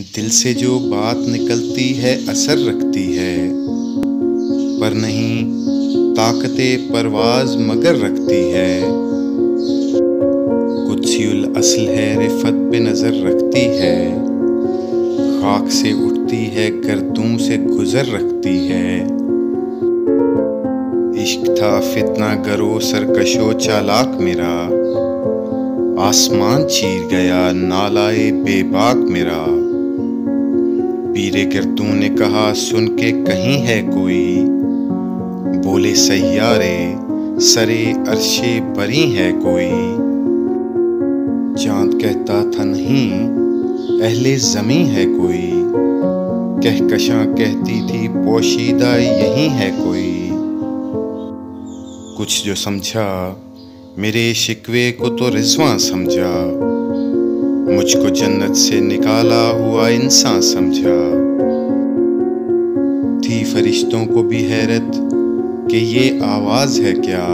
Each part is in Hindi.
दिल से जो बात निकलती है, असर रखती है। पर नहीं, ताकत परवाज मगर रखती है। कुछ असल है, रिफत पे नज़र रखती है। खाक से उठती है, गर्दों से गुजर रखती है। इश्क था, फितना गरो सरकशो, चालाक मेरा। आसमान चीर गया, नालाए बेबाक मेरा। पीरे गिरतू ने कहा, सुन के कहीं है कोई? बोले, सैयारे, सरे अरशे बरी है कोई? चाँद कहता था, नहीं, अहले जमी है कोई? कहकशां कहती थी, पोशीदा यही है कोई? कुछ जो समझा, मेरे शिकवे को तो रिजवा समझा। मुझको जन्नत से निकाला हुआ इंसान समझा। थी फरिश्तों को भी हैरत कि ये आवाज़ है क्या?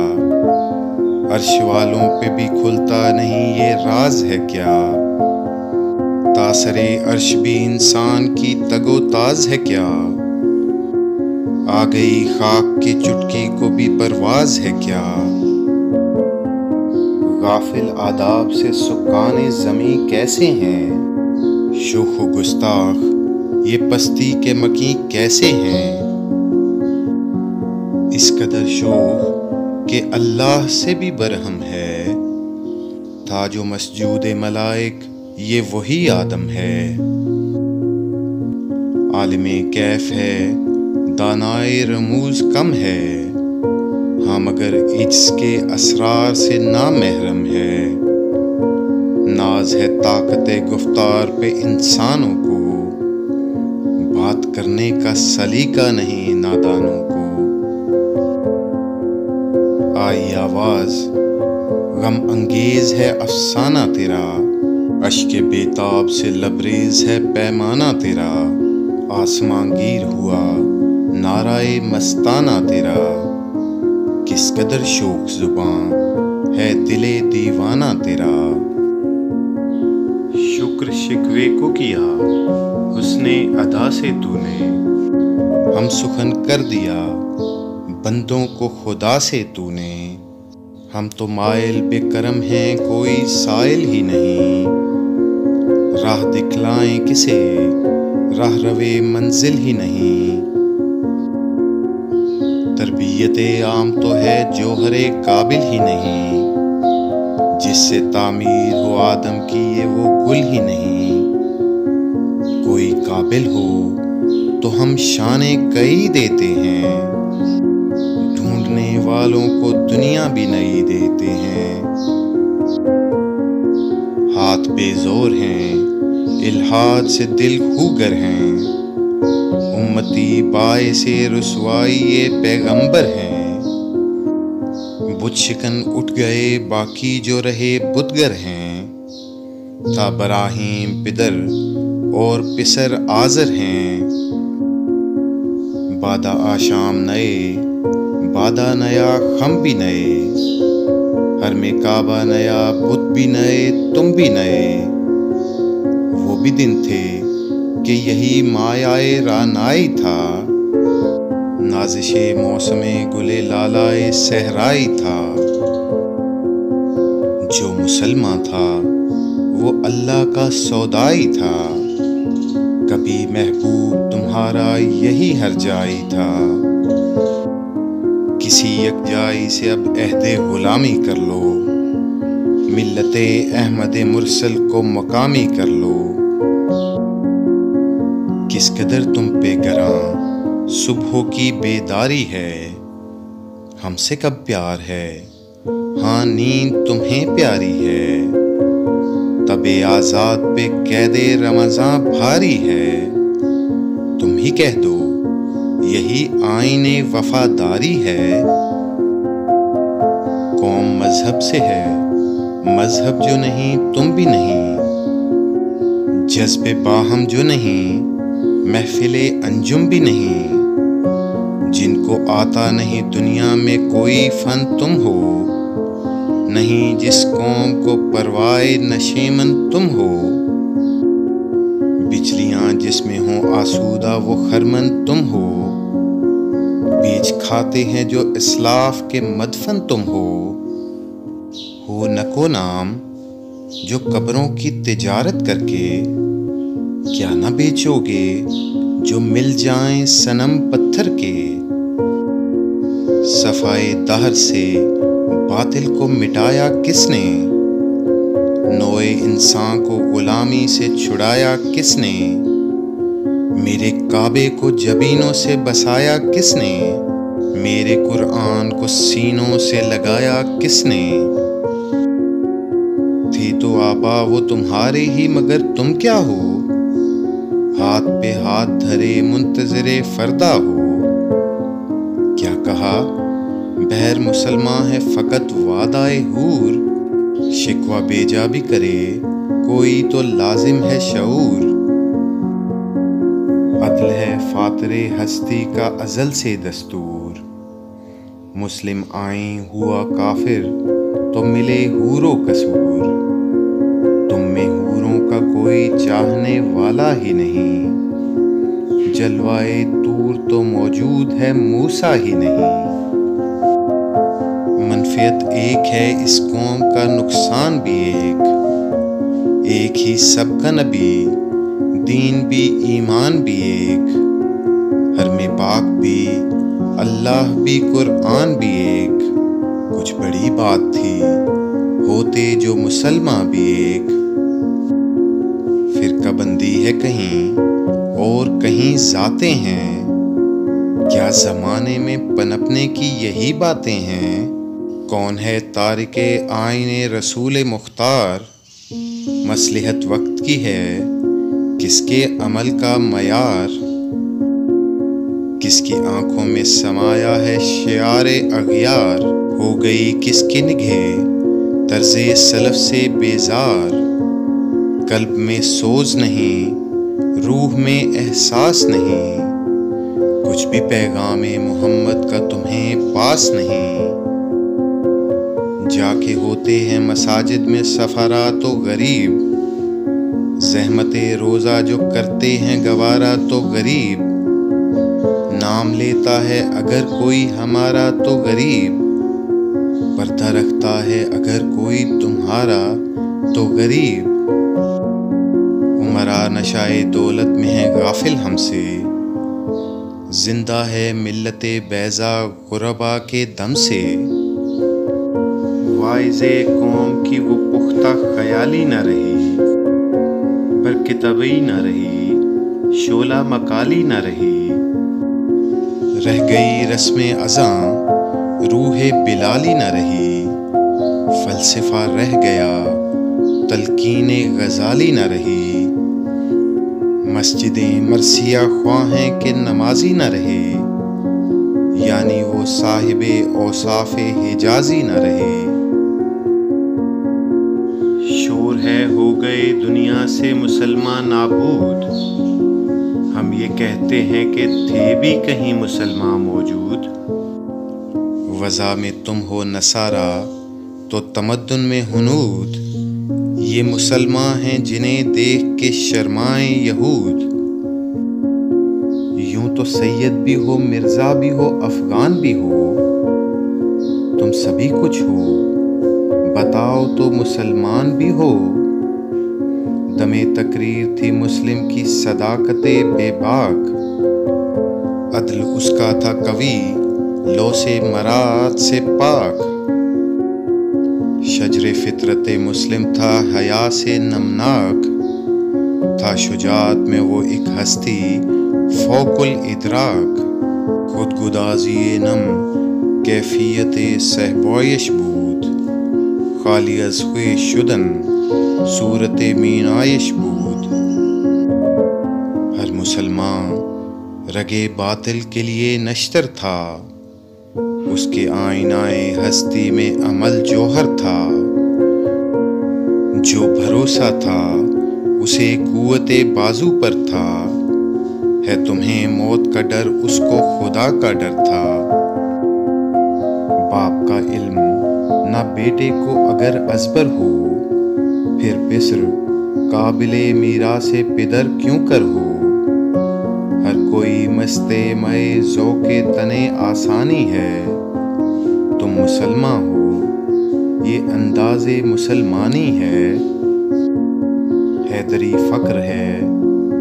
अर्श वालों पे भी खुलता नहीं ये राज है क्या? तासरे अर्श भी इंसान की तगो ताज है क्या? आ गई खाक की चुटकी को भी परवाज है क्या? गाफिल आदाब से सुकान ज़मी कैसे हैं? शुख गुस्ताख, ये पस्ती के मकी कैसे हैं? इस कदर शोख के अल्लाह से भी बरहम है। ताजो मसजूद मलाइक, ये वही आदम है। आलम कैफ है, दानाए रमूज कम हाँ। मगर इसके असरार से ना महरम है। नाज है ताकत गुफ्तार पे इंसानों को। बात करने का सलीका नहीं नादानों को। आई आवाज़, गम अंगेज है अफसाना तेरा। अश्क बेताब से लबरेज है पैमाना तेरा। आसमां गिर हुआ, नाराए मस्ताना तेरा। किस कदर शोक ज़ुबान है दिले दीवाना तेरा? शुक्र शिकवे को किया उसने अदा से तूने। हम सुखन कर दिया, बंदों को खुदा से तूने। हम तो मायल बेकरम हैं, कोई साइल ही नहीं। राह दिखलाएँ किसे? राह रवे मंजिल ही नहीं। तरबियत आम तो है जो हरे काबिल ही नहीं। जिससे तामीर हो आदम की, ये वो गुल ही नहीं। कोई काबिल हो तो हम शाने कई देते हैं। ढूँढने वालों को दुनिया भी नहीं देते हैं। हाथ बेजोर हैं, इल्हाद से दिल खूगर हैं। उम्मती बाय से रसवाई ये पैगंबर हैं। शिकन उठ गए बाकी जो रहे बुतगर हैं। था बराहीम पिदर और पिसर आजर हैं। बादा आशाम नए, बादा नया खम भी नए। हर में काबा नया बुत भी नए, तुम भी नए। वो भी दिन थे कि यही मायाए रानाई था। नाजिश मौसम गुले लालाए सहराई था। जो मुसलमान था, वो अल्लाह का सौदाई था। कभी महबूब तुम्हारा यही हर जाई था। किसी यकजाई से अब अहदे गुलामी कर लो। मिलत अहमद मुरसल को मकामी कर लो। किस कदर तुम पे गरा, सुबह की बेदारी है, हमसे कब प्यार है हाँ नींद तुम्हें प्यारी है, तबे आज़ाद पे कैदे रमजा भारी है, तुम ही कह दो, यही आईने वफादारी है। कौम मज़हब से है, मज़हब जो नहीं, तुम भी नहीं, जज्बे बाहम जो नहीं महफिले अंजुम भी नहीं। जिनको आता नहीं दुनिया में कोई फन तुम हो, नहीं जिस कौम को परवाए नशेमन तुम हो। बिजलियाँ जिसमें हो आसूदा वो खरमन तुम हो। बीज खाते हैं जो इसलाफ के मदफन तुम हो। हो नको नाम जो कब्रों की तिजारत करके क्या ना बेचोगे जो मिल जाए सनम पत्थर के? सफाए दहर से बातिल को मिटाया किसने? नोए इंसान को गुलामी से छुड़ाया किसने? मेरे काबे को जबीनों से बसाया किसने? मेरे कुरान को सीनों से लगाया किसने? थे तो आबा वो तुम्हारे ही, मगर तुम क्या हो? हाथ पे हाथ धरे मुंतजरे फरदा हो। क्या कहा? बहर मुसलमान है फ़कत वादाए हूर। शिकवा बेजा भी करे, कोई तो लाजिम है शऊर। अदल है फातरे हस्ती का अजल से दस्तूर। मुस्लिम आई हुआ काफिर तो मिले हूरो कसूर। कोई चाहने वाला ही नहीं। जलवाए तूर तो मौजूद है मूसा ही नहीं। मनफियत एक है, इस कौम का नुकसान भी एक। एक ही सबका नबी, दीन भी, ईमान भी एक। हर में पाक भी, अल्लाह भी कुरान भी एक। कुछ बड़ी बात थी, होते जो मुसलमान भी एक। है कहीं और कहीं जाते हैं। क्या जमाने में पनपने की यही बातें हैं? कौन है तारिक आइन रसूल मुख्तार? मसलहत वक्त की है। किसके अमल का मयार? किसकी आँखों में समाया है शियार अगियार? हो गई किसकी निगे तर्ज सलफ से बेजार। कल्ब में सोज नहीं रूह में एहसास नहीं। कुछ भी पैगाम मोहम्मद का तुम्हें पास नहीं। जाके होते हैं मसाजिद में सफरा तो गरीब। जहमत रोज़ा जो करते हैं गवारा तो गरीब। नाम लेता है अगर कोई हमारा तो गरीब। पर्दा रखता है अगर कोई तुम्हारा तो गरीब। उमरा नशाए दौलत में है गाफिल हमसे। ज़िंदा है मिल्लत बैजा गुरबा के दम से। वाइज कौम की वो पुख्ता ख्याली न रही बरकतबई न रही, शोला मकाली न रही। रह गई रस्म अज़ा, रूह बिलाली न रही। फलसफा रह गया, तलकीन गजाली न रही। मस्जिदें मरसिया ख्वाहें के नमाजी न रहे। यानी वो साहिब औसाफ हिजाजी न रहे। शोर है, हो गए दुनिया से मुसलमान नाबूद। हम ये कहते हैं कि थे भी कहीं मुसलमान मौजूद। वज़ा में तुम हो नसारा तो तमद्दुन में हनूद। ये मुसलमान हैं जिन्हें देख के शर्माए यहूद। यूँ तो सैयद भी हो, मिर्ज़ा भी हो, अफगान भी हो। तुम सभी कुछ हो। बताओ तो मुसलमान भी हो। दमे तकरीर थी मुस्लिम की सदाकत बेबाक। अदल उसका था कवि, लो से मरात से पाक। शजर फितरत मुस्लिम था हया से नमनाक। था शुजात में वो एक हस्ती, फोकुल इदराक। खुद गुदाजी नम, कैफियत सहबोयश बूद। खालियस हुए शुदन, सूरत मीनायश बूद। हर मुसलमान रगे बातिल के लिए नश्तर था। उसके आईनाए हस्ती में अमल जोहर था। जो भरोसा था, उसे कुत बाजू पर था। है तुम्हें मौत का डर, उसको खुदा का डर था। बाप का इल्म, ना बेटे को अगर अजबर हो, फिर बिस्र, काबिले मीरा से पिदर क्यों कर हो? हर कोई मस्ते मय जो के तने आसानी है। तुम मुसलमान हो ये अंदाजे मुसलमानी है। हैदरी फ़क्र है,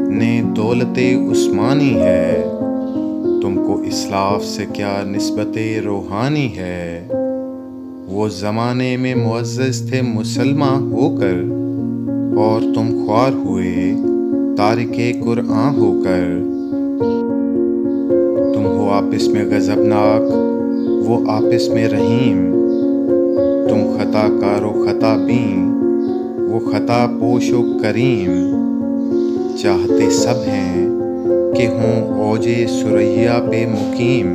ने दौलत उस्मानी है। तुमको इस्लाफ से क्या नस्बत रूहानी है? वो ज़माने में मुआज़ थे मुसलमान होकर, और तुम ख्वार हुए तारिक कुरआन होकर। तुम हो आपस में गज़बनाक, वो आपस में रहीम। तुम खता कारो खता बी वो खता पोशो करीम। चाहते सब हैं कि हों ओजे सुरैया पे मुकीम।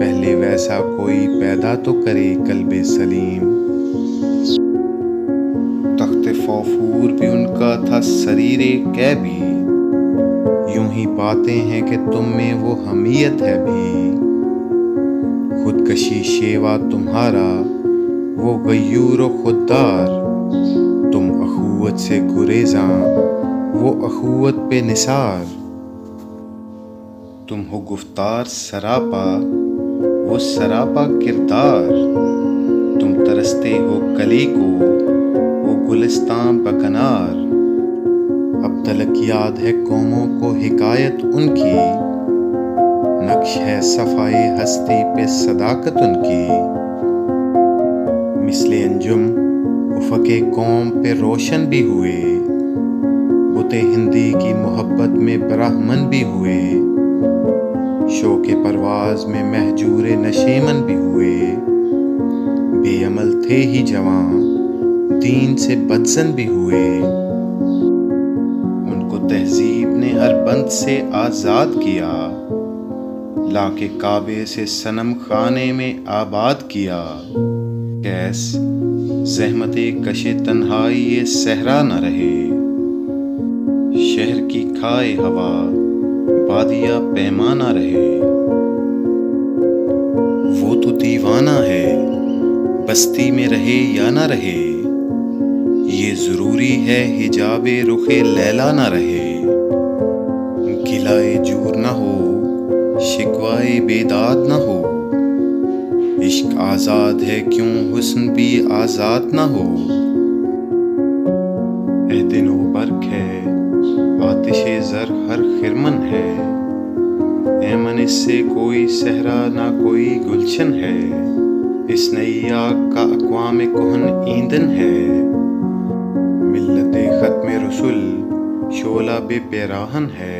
पहले वैसा कोई पैदा तो करे कल्बे सलीम। तख्त फौफूर भी उनका था शरीर कै भी यूँ ही पाते हैं कि तुम में वो हमीयत है भी। खुदकशी शेवा तुम्हारा, वो गयूर खुददार। तुम अखुवत से गुरेजा वो अखुवत पे निसार। तुम हो गुफ्तार सरापा, वो सरापा किरदार। तुम तरसते हो कली को, वो गुलिस्तान बकनार अब तलक याद है कौमों को हिकायत उनकी नक्श है सफ़ाई हस्ती पे सदाकत उनकी। मिसले अंजुम, उफके कौम पे रोशन भी हुए। बुते हिंदी की मोहब्बत में ब्राह्मण भी हुए। शोक परवाज में महजूर नशेमन भी हुए। बेअमल थे ही जवान, दीन से बदसन भी हुए। उनको तहजीब ने हर बंद से आज़ाद किया। लाके काबे से सनम खाने में आबाद किया। कैस, जहमत कशे तन्हाई ये सहरा न रहे। शहर की खाए हवा, बादिया पैमाना रहे। वो तो दीवाना है, बस्ती में रहे या ना रहे। ये ज़रूरी है हिजाबे रुखे लैला ना रहे। गिलाए जूर शिकवाए बेदाद ना हो। इश्क आज़ाद है क्यों? हुस्न भी आज़ाद ना हो। दिनो बर्क है आतिश जर हर खिरमन है। एमन इससे कोई सहरा ना कोई गुलशन है। इस नई आग का अकवाम कोहन ईंधन है। मिल्लत ख़त्म रसुल, शोला बेपराहन है।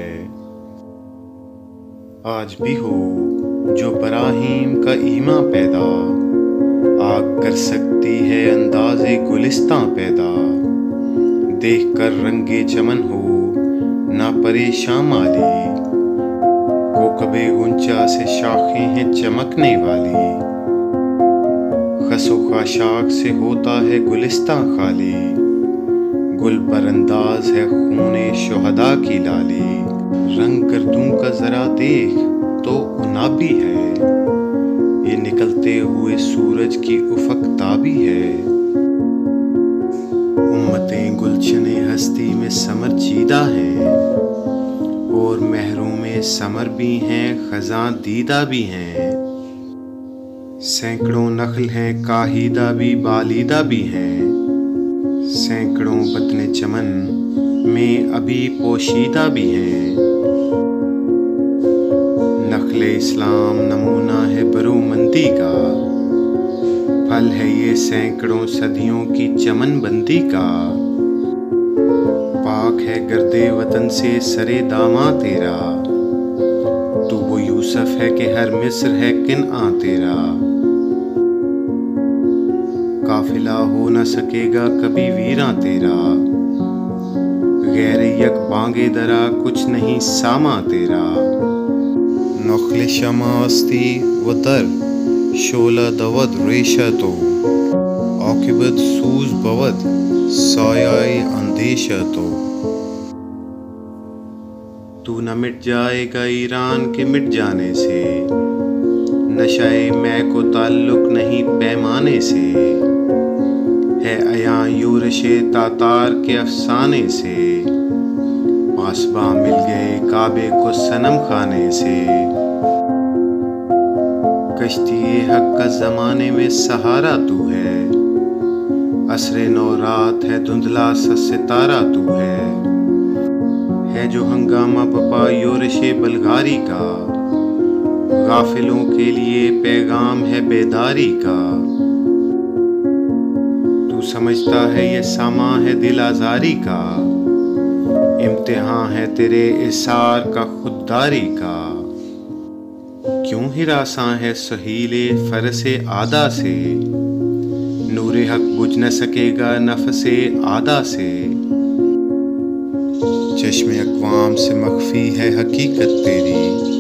आज भी हो, जो बराहीम का ईमा पैदा। आग कर सकती है अंदाजे गुलिस्तां पैदा। देख कर रंगे चमन हो, ना परेशान माली को कबे गुंचा से शाखें हैं चमकने वाली। खसो खाशाक से होता है गुलिस्तां खाली। गुल पर अंदाज है खूने शहदा की लाली। रंग गर्दूं का जरा देख तो उनाबी है। ये निकलते हुए सूरज की उफक ताबी है। उम्मतें गुलशने हस्ती में समर चीदा है, और महरों में समर भी हैं खजा दीदा भी हैं। सैकड़ों नखल हैं, काहिदा भी, बालीदा भी हैं। सैकड़ों बतने चमन में अभी पोशीदा भी हैं। नखल इस्लाम नमूना है बरूमंदी का। फल है ये सैकड़ों सदियों की चमन बंदी का। पाक है गर्दे वतन से सरे दामा तेरा। तू वो यूसुफ है कि हर मिस्र है किन आ तेरा। काफिला हो न सकेगा कभी वीरा तेरा। गैर यक बांगे दरा, कुछ नहीं सामा तेरा। नखल शमास्ती व दर शोला दवद रेशा तो। आकिबत सूज बवद सायाई अंदेशा तो। तू न मिट जाएगा ईरान के मिट जाने से। नशाए मैं को ताल्लुक नहीं पैमाने से। है अया यूरश तातार के अफसाने से। पासबा मिल गए काबे को सनम खाने से। कश्ती हक का जमाने में सहारा तू है। असरे नौ रात है धुंधला सा सितारा तू है। है जो हंगामा पपा योरश बलगारी का। गाफिलों के लिए पैगाम है बेदारी का। तू समझता है, ये सामा है दिल आजारी का। इम्तिहान है तेरे इसार का खुददारी का। क्यों हिरासा है सहीले फरसे आदा से? नूर हक बुझ न सकेगा नफसे आदा से। चश्मे अकवाम से मख्फी है हकीकत तेरी।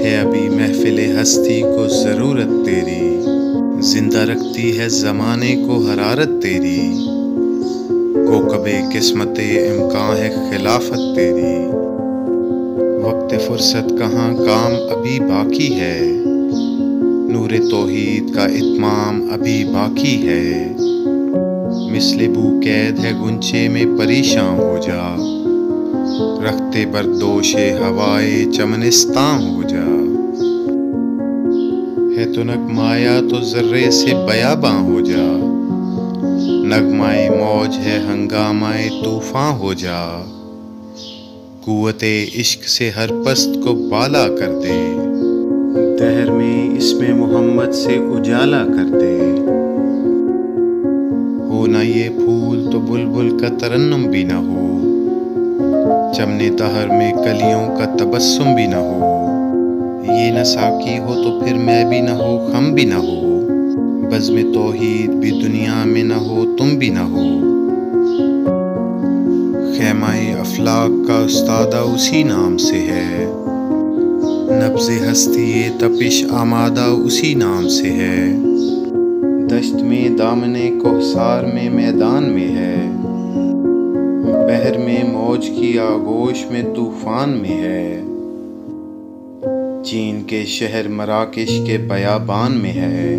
है अभी महफिल हस्ती को ज़रूरत तेरी। ज़िंदा रखती है ज़माने को हरारत तेरी। को कबे किस्मत इम्कान है खिलाफत तेरी। वक्त फुर्सत कहाँ काम अभी बाकी है। नूर तोहीद का इतमाम अभी बाकी है। मिसलिबू कैद है गुंचे में परेशान हो जा। रखते बरदोशे हवाए चमनिस्तां हो जा। है तो नगमाया तो जर्रे से बयाबा हो जा। नगमाए मौज है, हंगामाए तूफ़ान हो जा। कुत इश्क से हर पस्त को बाला कर दे। दहर में इसमें मोहम्मद से उजाला कर दे। हो ना ये फूल तो बुलबुल का तरन्नम भी ना हो। चमने तहर में कलियों का तबस्सुम भी ना हो। ये न साकी हो तो फिर मैं भी न हो, हम भी न हो। बज में तोहीद भी दुनिया में न हो, तुम भी न हो। खेमाए अफलाक का उस्तादा उसी नाम से है। नब्ज हस्ती तपिश आमादा उसी नाम से है। दश्त में दामने कोहसार में मैदान में है। बहर में मौज की आगोश में तूफ़ान में है। चीन के शहर मराकश के बयाबान में है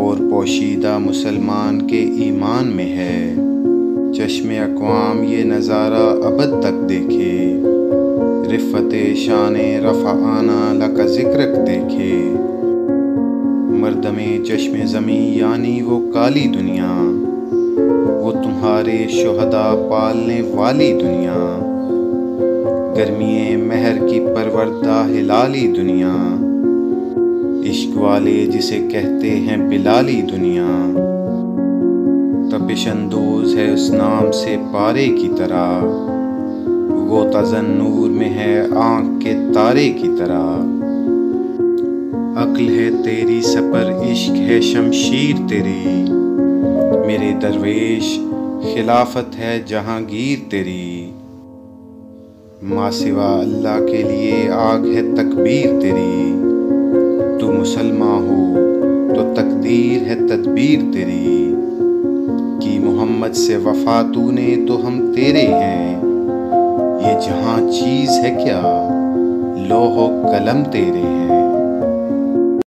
और पोशीदा मुसलमान के ईमान में है। चश्म अकवाम ये नज़ारा अबद तक देखे। रिफ़त शान रफ़ाना लका ज़िक्र देखे। मर्दमे चश्म ज़मी यानी वो काली दुनिया। वो तुम्हारे शहदा पालने वाली दुनिया। गर्मी महर की परवरदा हिलाली दुनिया। इश्क वाले जिसे कहते हैं बिलाली दुनिया। तपिश अंदोज है उस नाम से पारे की तरह। वो तजन नूर में है आँख के तारे की तरह। अक्ल है तेरी, सपर इश्क है शमशीर तेरी। मेरे दरवेश, खिलाफत है जहांगीर तेरी। माँ सिवा अल्लाह के लिए आग है तकबीर तेरी। तू मुसलमान हो तो तकदीर है तदबीर तेरी। कि मोहम्मद से वफा तूने तो हम तेरे हैं। ये जहाँ चीज़ है क्या? लोहो कलम तेरे हैं।